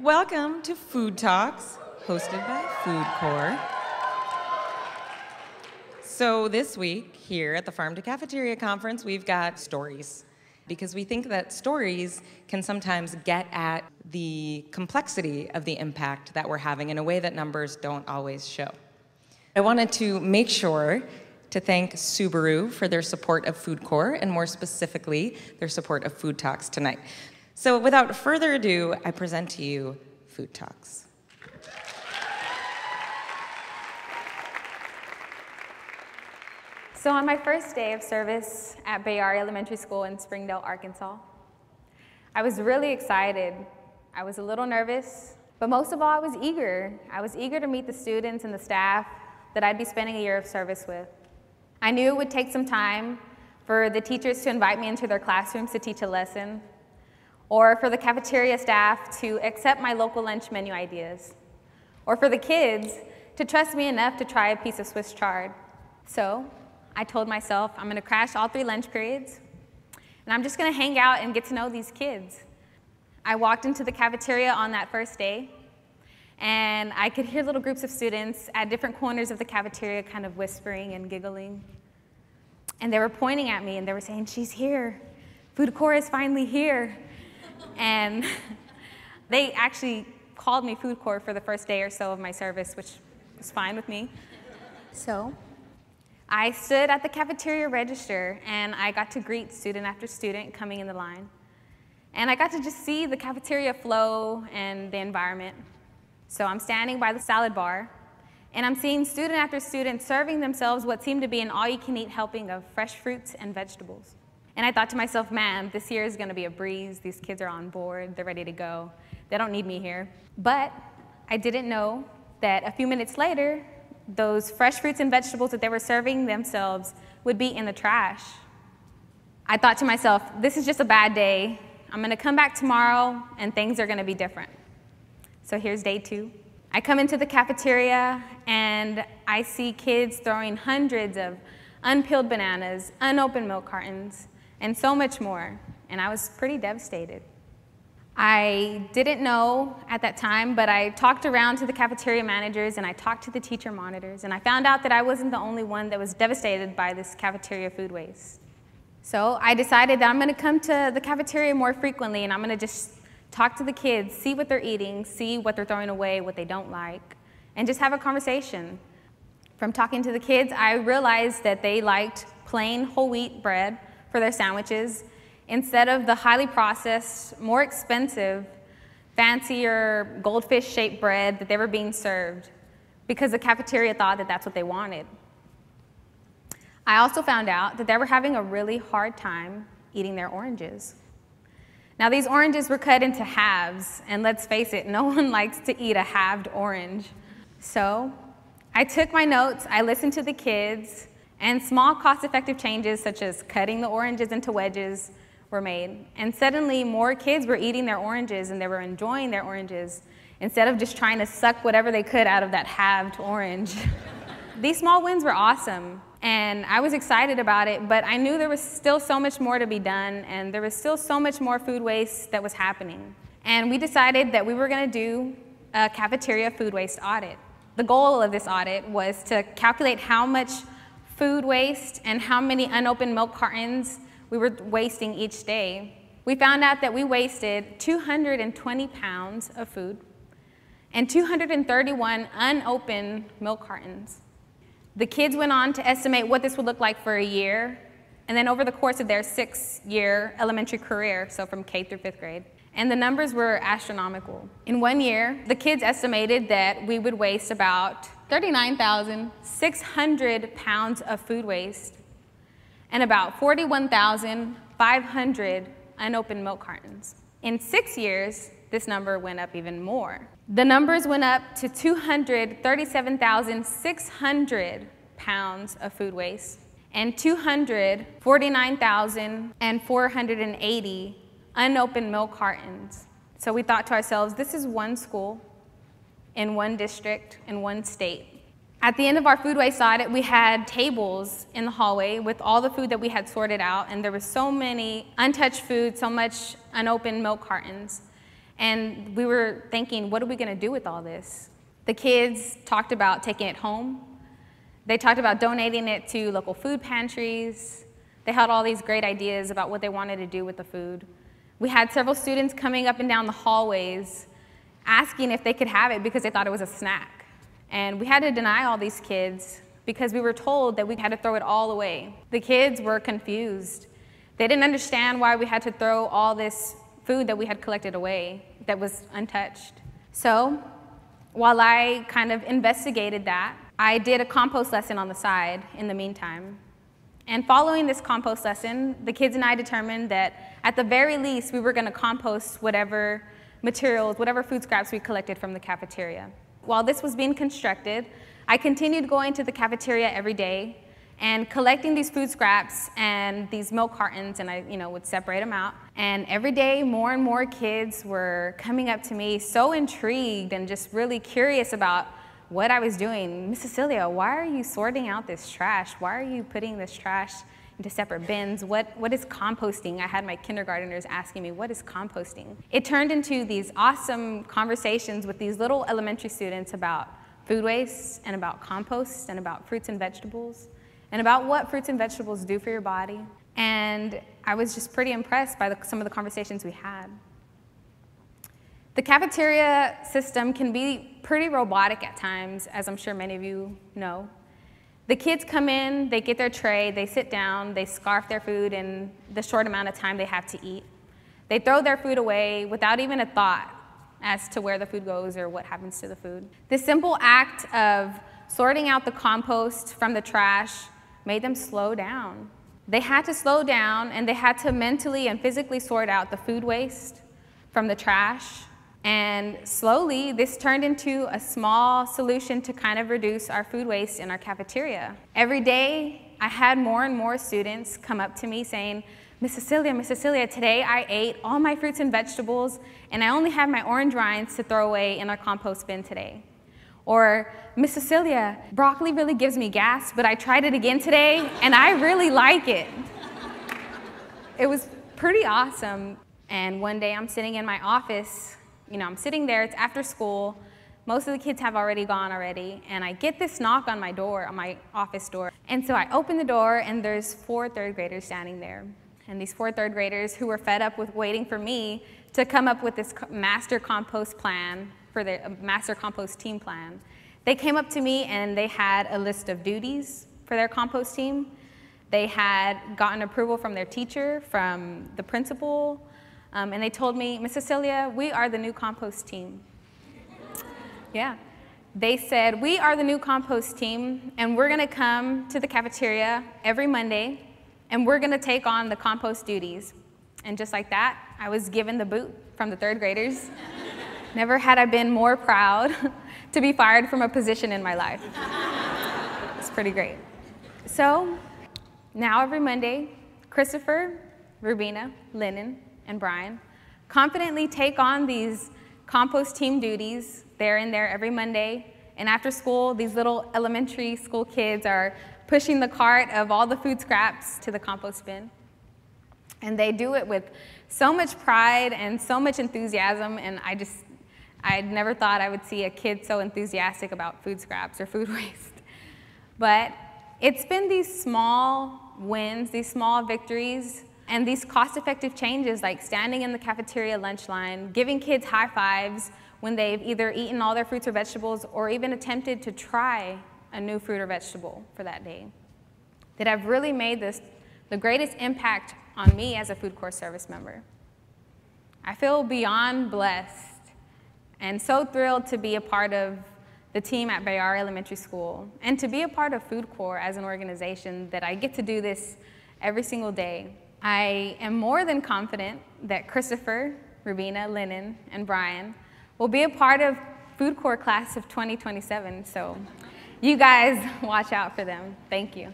Welcome to Food Talks, hosted by Food Corps. So, this week here at the Farm to Cafeteria Conference, we've got stories because we think that stories can sometimes get at the complexity of the impact that we're having in a way that numbers don't always show. I wanted to make sure to thank Subaru for their support of Food Corps and more specifically, their support of Food Talks tonight. So without further ado, I present to you Food Talks. So on my first day of service at Bayyari Elementary School in Springdale, Arkansas, I was really excited. I was a little nervous, but most of all, I was eager. I was eager to meet the students and the staff that I'd be spending a year of service with. I knew it would take some time for the teachers to invite me into their classrooms to teach a lesson, or for the cafeteria staff to accept my local lunch menu ideas, or for the kids to trust me enough to try a piece of Swiss chard. So I told myself I'm going to crash all three lunch periods, and I'm just going to hang out and get to know these kids. I walked into the cafeteria on that first day, and I could hear little groups of students at different corners of the cafeteria kind of whispering and giggling. And they were pointing at me and they were saying, She's here. Food Corps is finally here. And they actually called me Food Corps for the first day or so of my service, which was fine with me. So I stood at the cafeteria register and I got to greet student after student coming in the line. And I got to just see the cafeteria flow and the environment. So I'm standing by the salad bar, and I'm seeing student after student serving themselves what seemed to be an all-you-can-eat helping of fresh fruits and vegetables. And I thought to myself, man, this year is gonna be a breeze. These kids are on board, they're ready to go. They don't need me here. But I didn't know that a few minutes later, those fresh fruits and vegetables that they were serving themselves would be in the trash. I thought to myself, this is just a bad day. I'm gonna come back tomorrow and things are gonna be different. So here's day two. I come into the cafeteria and I see kids throwing hundreds of unpeeled bananas, unopened milk cartons, and so much more. And I was pretty devastated. I didn't know at that time, but I talked around to the cafeteria managers and I talked to the teacher monitors, and I found out that I wasn't the only one that was devastated by this cafeteria food waste. So I decided that I'm going to come to the cafeteria more frequently and I'm going to just talk to the kids, see what they're eating, see what they're throwing away, what they don't like, and just have a conversation. From talking to the kids, I realized that they liked plain whole wheat bread for their sandwiches instead of the highly processed, more expensive, fancier goldfish shaped bread that they were being served because the cafeteria thought that that's what they wanted. I also found out that they were having a really hard time eating their oranges. Now, these oranges were cut into halves, and let's face it, no one likes to eat a halved orange. So I took my notes, I listened to the kids, and small cost effective changes such as cutting the oranges into wedges were made. And suddenly, more kids were eating their oranges and they were enjoying their oranges instead of just trying to suck whatever they could out of that halved orange. These small wins were awesome and I was excited about it, but I knew there was still so much more to be done, and there was still so much more food waste that was happening. And we decided that we were going to do a cafeteria food waste audit. The goal of this audit was to calculate how much food waste and how many unopened milk cartons we were wasting each day. We found out that we wasted 220 pounds of food and 231 unopened milk cartons. The kids went on to estimate what this would look like for a year, and then over the course of their six year elementary career, so from K through fifth grade. And the numbers were astronomical. In one year, the kids estimated that we would waste about 39,600 pounds of food waste and about 41,500 unopened milk cartons. In six years, this number went up even more. The numbers went up to 237,600 pounds of food waste and 249,480 unopened milk cartons. So we thought to ourselves, this is one school in one district in one state. At the end of our food waste audit, we had tables in the hallway with all the food that we had sorted out, and there was so many untouched food, so much unopened milk cartons. And we were thinking, what are we going to do with all this? The kids talked about taking it home. They talked about donating it to local food pantries. They had all these great ideas about what they wanted to do with the food. We had several students coming up and down the hallways asking if they could have it because they thought it was a snack. And we had to deny all these kids because we were told that we had to throw it all away. The kids were confused. They didn't understand why we had to throw all this food that we had collected away that was untouched. So, while I kind of investigated that, I did a compost lesson on the side in the meantime. And following this compost lesson, the kids and I determined that at the very least, we were going to compost whatever materials, whatever food scraps we collected from the cafeteria. While this was being constructed, I continued going to the cafeteria every day and collecting these food scraps and these milk cartons and I you know would separate them out and every day more and more kids were coming up to me so intrigued and just really curious about what I was doing. Miss Cecilia, why are you sorting out this trash? Why are you putting this trash into separate bins? What, what is composting? I had my kindergarteners asking me, what is composting? It turned into these awesome conversations with these little elementary students about food waste and about compost and about fruits and vegetables and about what fruits and vegetables do for your body. And I was just pretty impressed by the, some of the conversations we had. The cafeteria system can be pretty robotic at times, as I'm sure many of you know. The kids come in, they get their tray, they sit down, they scarf their food in the short amount of time they have to eat. They throw their food away without even a thought as to where the food goes or what happens to the food. The simple act of sorting out the compost from the trash made them slow down. They had to slow down and they had to mentally and physically sort out the food waste from the trash and slowly, this turned into a small solution to kind of reduce our food waste in our cafeteria. Every day, I had more and more students come up to me saying, Miss Cecilia, Miss Cecilia, today I ate all my fruits and vegetables, and I only have my orange rinds to throw away in our compost bin today. Or, Miss Cecilia, broccoli really gives me gas, but I tried it again today, and I really like it. It was pretty awesome. And one day I'm sitting in my office you know, I'm sitting there, it's after school, most of the kids have already gone already, and I get this knock on my door, on my office door. And so I open the door, and there's four third graders standing there. And these four third graders who were fed up with waiting for me to come up with this master compost plan for the master compost team plan. They came up to me and they had a list of duties for their compost team. They had gotten approval from their teacher, from the principal, um, and they told me, Miss Cecilia, we are the new compost team. yeah. They said, we are the new compost team, and we're gonna come to the cafeteria every Monday, and we're gonna take on the compost duties. And just like that, I was given the boot from the third graders. Never had I been more proud to be fired from a position in my life. it's pretty great. So now every Monday, Christopher, Rubina, Lennon, and Brian confidently take on these compost team duties. They're in there every Monday. And after school, these little elementary school kids are pushing the cart of all the food scraps to the compost bin. And they do it with so much pride and so much enthusiasm. And I just, I never thought I would see a kid so enthusiastic about food scraps or food waste. But it's been these small wins, these small victories and these cost-effective changes like standing in the cafeteria lunch line, giving kids high fives when they've either eaten all their fruits or vegetables or even attempted to try a new fruit or vegetable for that day, that have really made this the greatest impact on me as a food corps service member. I feel beyond blessed and so thrilled to be a part of the team at Bayyari Elementary School and to be a part of Food Corps as an organization that I get to do this every single day I am more than confident that Christopher, Rubina, Lennon, and Brian will be a part of Food Corps class of 2027. So you guys watch out for them. Thank you.